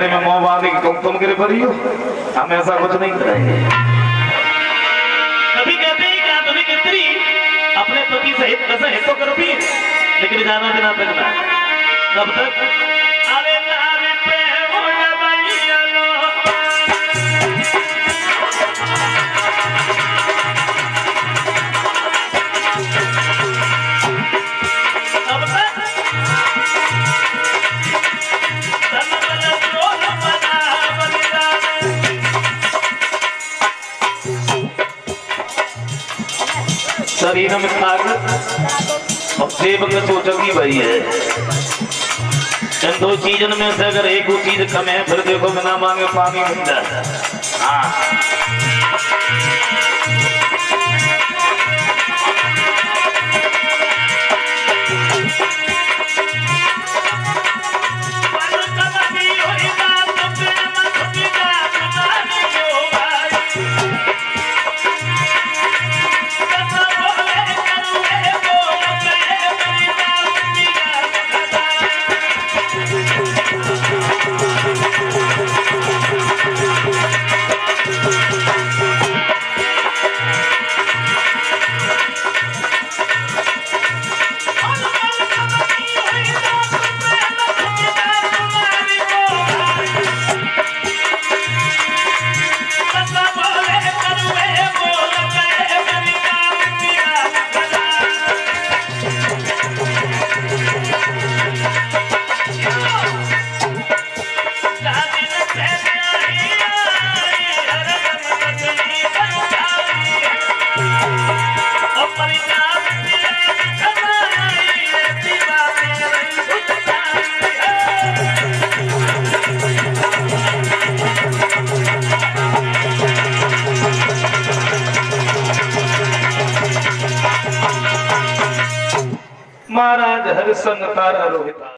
कहने में मोह बांधी तुम तुम गिर पड़ी हो। हम ऐसा कुछ नहीं करेंगे कभी कहते हैं कि आधुनिक स्त्री अपने पति सहित हित तो कर भी, लेकिन जाना बिना तक ना। कब तक? शरीर में खाग और सेवक सोचकी भई है। इन दो चीजन में से अगर एक चीज़ कम है फिर देखो बिना मांगे पानी मिलता है। हाँ। महाराज हरिश्चंद्र तारा रोहिता।